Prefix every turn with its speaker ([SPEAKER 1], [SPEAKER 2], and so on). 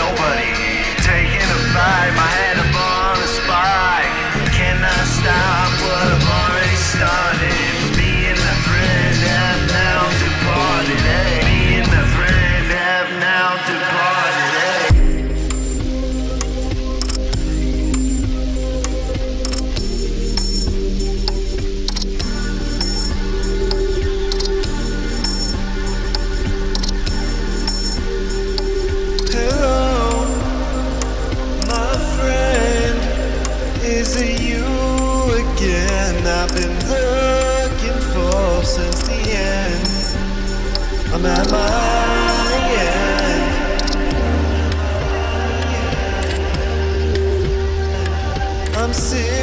[SPEAKER 1] nobody taking a bite. My hand I'm. I'm sick.